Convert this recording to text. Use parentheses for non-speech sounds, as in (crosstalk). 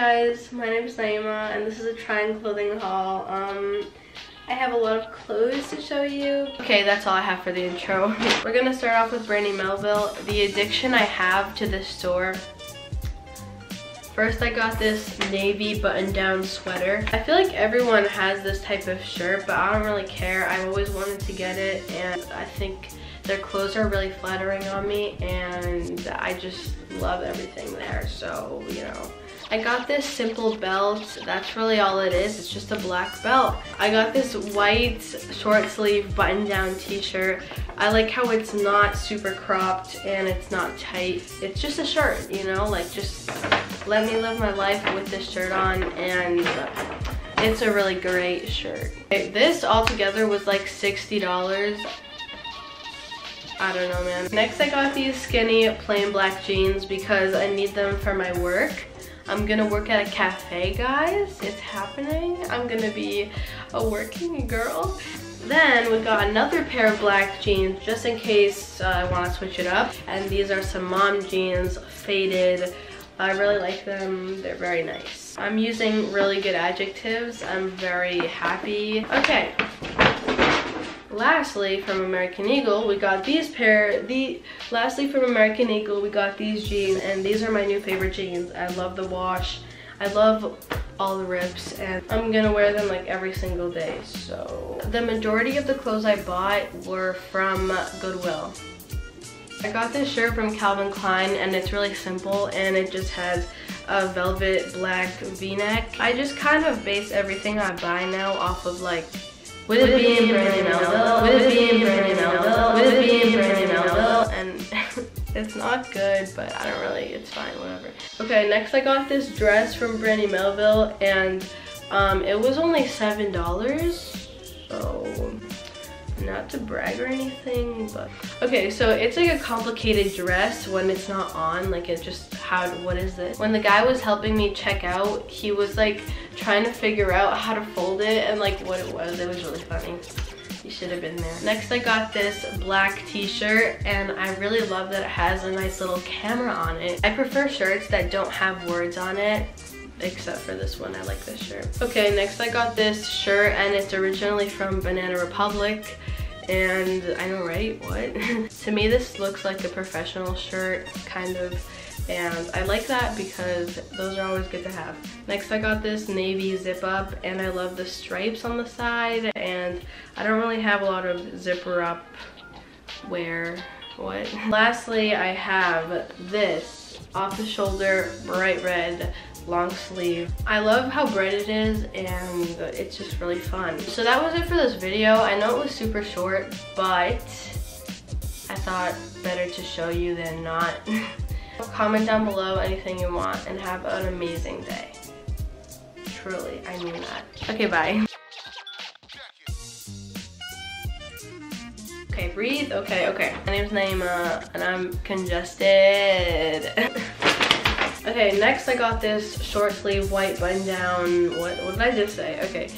guys, my name is Naima and this is a Try clothing haul. Um, I have a lot of clothes to show you. Okay, that's all I have for the intro. (laughs) We're gonna start off with Brandy Melville. The addiction I have to this store First I got this navy button-down sweater. I feel like everyone has this type of shirt, but I don't really care. I've always wanted to get it, and I think their clothes are really flattering on me, and I just love everything there, so, you know. I got this simple belt. That's really all it is. It's just a black belt. I got this white short sleeve button down t-shirt. I like how it's not super cropped and it's not tight. It's just a shirt, you know, like just let me live my life with this shirt on and it's a really great shirt. This altogether was like $60. I don't know, man. Next, I got these skinny plain black jeans because I need them for my work. I'm gonna work at a cafe, guys. It's happening. I'm gonna be a working girl. Then we got another pair of black jeans just in case uh, I want to switch it up. And these are some mom jeans, faded. I really like them. They're very nice. I'm using really good adjectives. I'm very happy. Okay, lastly from American Eagle we got these pair the lastly from American Eagle we got these jeans and these are my new favorite jeans. I love the wash. I love all the rips and I'm gonna wear them like every single day. So the majority of the clothes I bought were from Goodwill. I got this shirt from Calvin Klein and it's really simple and it just has a velvet black v-neck. I just kind of base everything I buy now off of like would it be in Brandy Melville? Would it be in Brandy Melville? Would it be in Brandy Melville? And (laughs) it's not good, but I don't really, it's fine, whatever. Okay, next I got this dress from Brandy Melville and um, it was only $7. So not to brag or anything, but okay, so it's like a complicated dress when it's not on, like it just, how, what is this? When the guy was helping me check out, he was like trying to figure out how to fold it and like what it was. It was really funny. You should have been there. Next, I got this black t-shirt and I really love that it has a nice little camera on it. I prefer shirts that don't have words on it except for this one. I like this shirt. Okay, next I got this shirt and it's originally from Banana Republic. And I know, right? What? (laughs) to me, this looks like a professional shirt, kind of. And I like that because those are always good to have. Next, I got this navy zip up and I love the stripes on the side. And I don't really have a lot of zipper up wear. What? (laughs) Lastly, I have this off the shoulder bright red long sleeve. I love how bright it is and it's just really fun. So that was it for this video. I know it was super short, but I thought better to show you than not. (laughs) Comment down below anything you want and have an amazing day. Truly, I mean that. Okay, bye. Breathe. Okay, okay. My name's Naima and I'm congested. (laughs) Okay, next I got this short sleeve white button down. What, what did I just say? Okay.